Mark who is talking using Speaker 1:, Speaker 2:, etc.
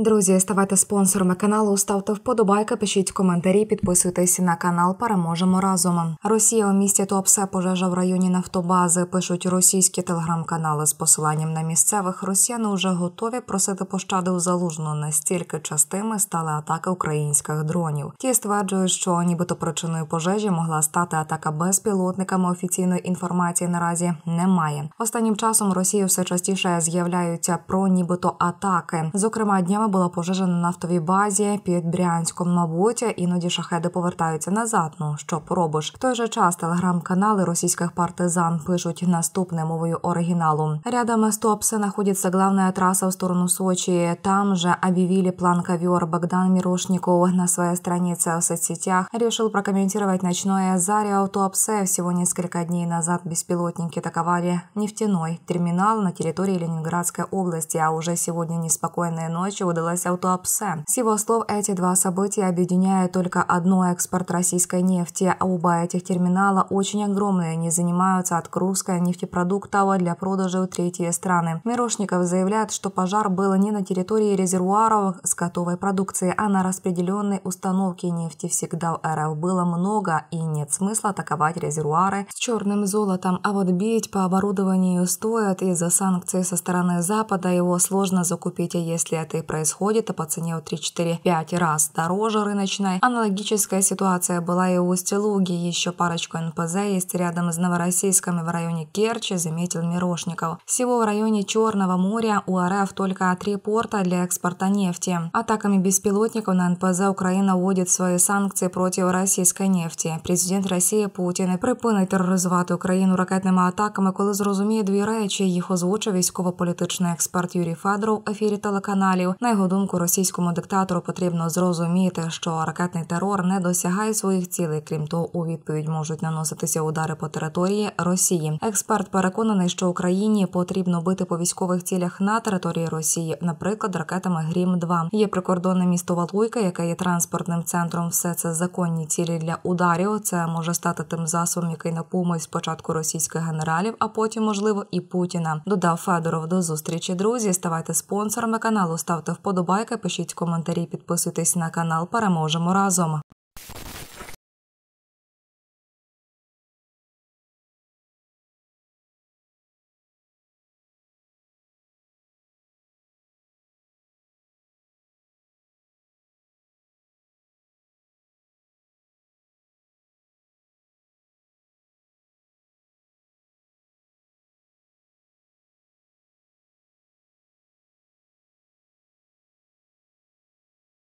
Speaker 1: Друзі, ставайте спонсорами каналу, ставте вподобайки, пишіть коментарі, підписуйтесь на канал. Переможемо разом. Росія у місті Туапсе пожежа в районі нафтобази. Пишуть російські телеграм-канали з посиланням на місцевих. Росіяни вже готові просити пощади у залужну. Настільки частими стали атаки українських дронів. Ті стверджують, що нібито причиною пожежі могла стати атака безпілотниками. Офіційної інформації наразі немає. Останнім часом Росії все частіше з'являються про нібито атаки. Зокрема, днями була пожежа на нафтовій базі під Брянськом. Мабуть, іноді шахеди повертаються назад. Ну що поробиш? В той же час телеграм-канали російських партизан пишуть наступне мовою оригіналу. Рядом с Туапсе находится главная трасса в сторону Сочи. Там же объявили план ковер. Богдан Мирошников на своей странице в соцсетях решил прокомментировать ночное зарево Туапсе. Всего несколько дней назад беспилотники атаковали нефтяной терминал на территории Ленинградской области, а уже сегодня неспокойные ночи удалось Автоапсе. С его слов, эти два события объединяют только одно – экспорт российской нефти. А оба этих терминала очень огромные, они занимаются отгрузкой нефтепродуктов для продажи в третьи страны. Мирошников заявляет, что пожар был не на территории резервуаров с готовой продукцией, а на распределенной установке нефти. Всегда в РФ было много и нет смысла атаковать резервуары с черным золотом, а вот бить по оборудованию стоит из-за санкций со стороны Запада его сложно закупить, а если это и происходит, то по цене в 3-4-5 раз дороже рыночной. Аналогическая ситуация была и у Устилуги. Еще парочку НПЗ есть рядом с Новороссийском и в районе Керчи, заметил Мирошников. Всего в районе Черного моря у РФ только три порта для экспорта нефти. Атаками беспилотников на НПЗ Украина вводит свои санкции против російської нефті. Президент Росії Путін припинить тероризувати Україну ракетними атаками, коли зрозуміє дві речі. Їх озвучив військово-політичний експерт Юрій Федоров в ефірі телеканалів. На його думку, російському диктатору потрібно зрозуміти, що ракетний терор не досягає своїх цілей. Крім того, у відповідь можуть наноситися удари по території Росії. Експерт переконаний, що Україні потрібно бити по військових цілях на території Росії, наприклад, ракетами Грім 2 Є прикордонне місто Валуйка, яке є транспортним центром. Все це законні цілі для ударів. Це може стати тим засобом, який напумує спочатку російських генералів, а потім, можливо, і Путіна. Додав Федоров до зустрічі. Друзі, ставайте спонсорами каналу, ставте вподобайки, пишіть коментарі, підписуйтесь на канал. Переможемо разом.